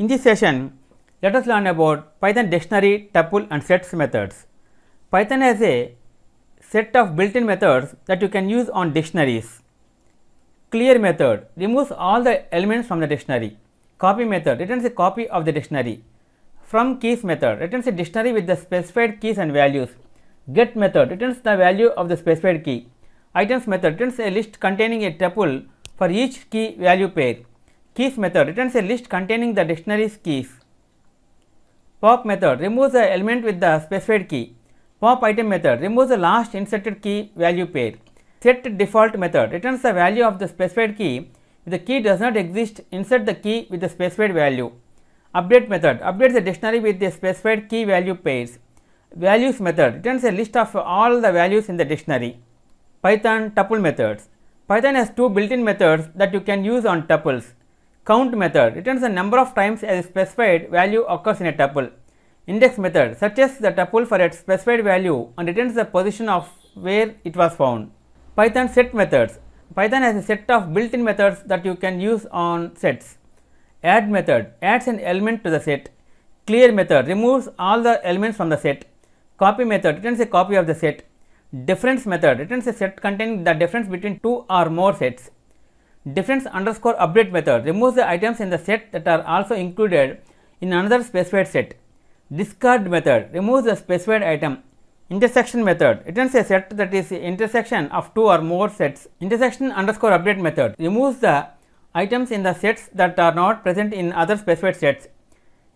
In this session, let us learn about Python dictionary, tuple and sets methods. Python has a set of built-in methods that you can use on dictionaries. Clear method removes all the elements from the dictionary. Copy method returns a copy of the dictionary. From keys method returns a dictionary with the specified keys and values. Get method returns the value of the specified key. Items method returns a list containing a tuple for each key value pair. Keys method returns a list containing the dictionary's keys. Pop method removes the element with the specified key. Pop item method removes the last inserted key value pair. Set default method returns the value of the specified key. If the key does not exist, insert the key with the specified value. Update method updates the dictionary with the specified key value pairs. Values method returns a list of all the values in the dictionary. Python tuple methods. Python has two built-in methods that you can use on tuples. Count method returns the number of times a specified value occurs in a tuple. Index method searches the tuple for its specified value and returns the position of where it was found. Python set methods. Python has a set of built-in methods that you can use on sets. Add method adds an element to the set. Clear method removes all the elements from the set. Copy method returns a copy of the set. Difference method returns a set containing the difference between two or more sets. Difference underscore update method removes the items in the set that are also included in another specified set. Discard method removes the specified item. Intersection method returns a set that is intersection of two or more sets. Intersection underscore update method removes the items in the sets that are not present in other specified sets.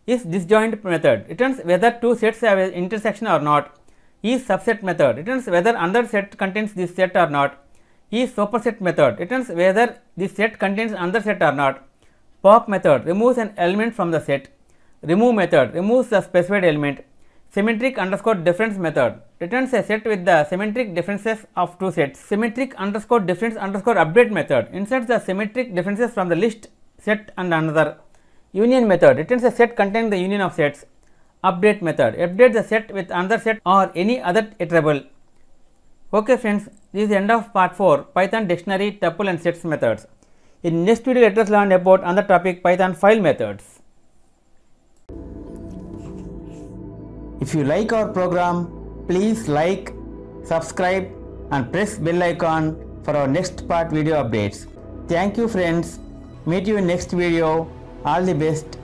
Is disjoint method returns whether two sets have an intersection or not. Is subset method returns whether another set contains this set or not. Is superset method returns whether the set contains another set or not. Pop method removes an element from the set. Remove method removes the specified element. Symmetric underscore difference method returns a set with the symmetric differences of two sets. Symmetric underscore difference underscore update method inserts the symmetric differences from the list set and another. Union method returns a set containing the union of sets. Update method updates the set with another set or any other iterable. Okay friends, this is the end of part 4 Python dictionary, tuple and sets methods. In next video let us learn about another topic Python file methods. If you like our program, please like, subscribe and press bell icon for our next part video updates. Thank you friends. Meet you in next video. All the best.